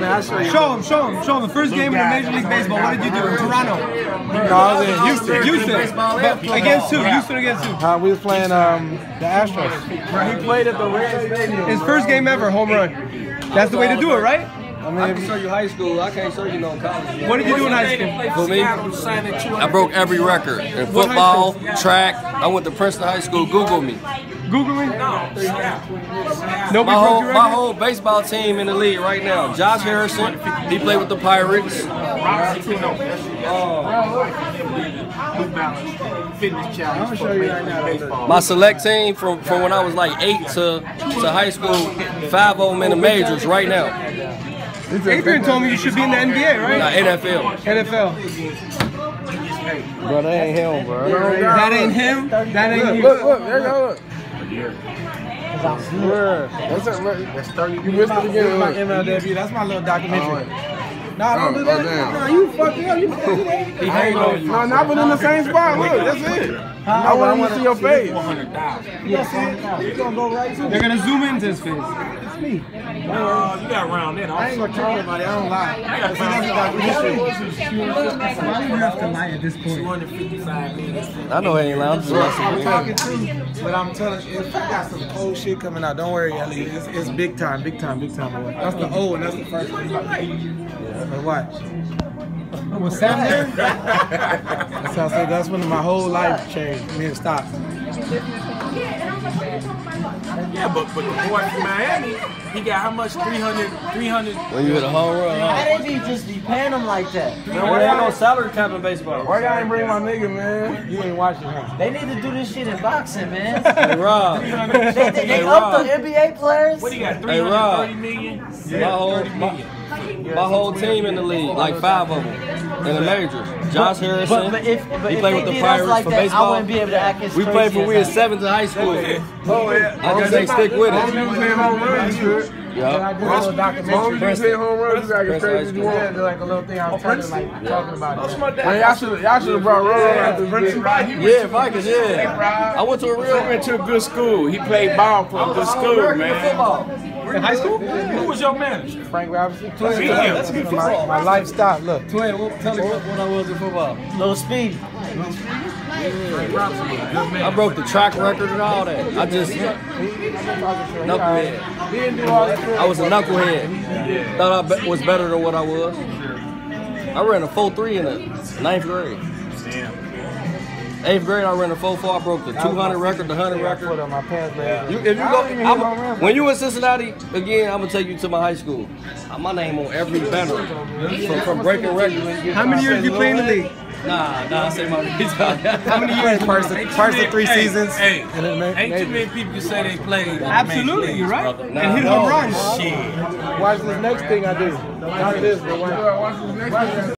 man. I'll show you. Show him, show him, show him. The first game in the Major League Baseball. What did you do in Toronto? No, I was in Houston. Houston. But against who? Houston against who? Uh, we was playing um, the Astros. He played at the Red Stadium. His first game ever, home run. That's the way to do it, right? I I mean, can show you high school. I can't show you no college. What did you do in high school? For me, I broke every record in football, track. I went to Princeton High School. Google me. Google me. Nobody My whole your my whole baseball team in the league right now. Josh Harrison, he played with the Pirates. Fitness challenge for baseball. My select team from, from when I was like eight to to high school, five of them in the majors right now. Adrien told me you should be in the NBA, Not right? NFL. NFL. Bro, that ain't him, bro. That ain't him. That ain't you. look, look, there you go. Look. Where? That's it. Look. That's 30 You missed it again. My MLW. That's my little documentary. Oh, Nah, don't do that. Nah, you fucked up. You fucked up. I ain't know you. No, not but in the same spot. Look, that's it. I want to see your face. 400,000. They're gonna zoom into his face. It's me. Uh, you got around then. I ain't gonna tell anybody. I don't lie. got Why do you have to lie at this point? 255 minutes. I know he ain't lying. I'm just messing I'm with talking him. too, but I'm telling you, it's got some cold shit coming out. Don't worry, Elie. It's, it's big time, big time, big time. Boy. That's the O and that's the first one. Yeah, but watch. Was Sam there? That's how I said. That's when my whole life changed. Me and it stopped. Yeah, but, but the boy from Miami, he got how much? 300, 300. When you hit a home run, huh? Why they be just be paying them like that? Man, there ain't no salary cap in baseball. Why y'all ain't bring my nigga, man? You ain't watching, huh? They need to do this shit in boxing, man. Hey, Rob. they they, they Hey, up the Rob. NBA players. What he got? Hey, Rob. 330 million? My whole, my, my whole team in the league, like five of them in the majors. Josh Harrison, But, but if but he played they with the Pirates like for that, I baseball. wouldn't be able to act as We played from as we I was do. seventh in high school. Oh yeah. Oh, I guess they stick with it. you hit home runs, you. Yeah. I did a documentary. Long as you hit home runs, you got as crazy you want. Yeah, like a little thing I was telling, like talking about it. Man, y'all should y'all should have brought Ron out this bitch. Yeah, Vikings, yeah. I went to a real went to a good school. He played ball for a good school, man. football. In high school? Who was your manager? Frank Robinson. That's good My, my life stopped. Look. Twin, what, tell me what, what I was in football. Little speed. I broke the track record and all that. I just knucklehead. He didn't do all that. I was a knucklehead. Thought I was better than what I was. I ran a 4-3 in the ninth grade. Eighth grade, I ran a 4-4. I broke the 200 record, the 100 Put record. on my pants leg. You, if you I go, don't even hit home when you in Cincinnati, again, I'm gonna take you to my high school. Uh, My name on every banner from, from breaking records. How many years you play in the league? Nah, nah, I say my name. How many years? First, first of three Hey, seasons. Hey, And then ma- ain't too many people can say they played. Absolutely, major you're right. brother. And hit home runs. Shit. Watch this next thing I do. Not this, but watch. Watch this next thing.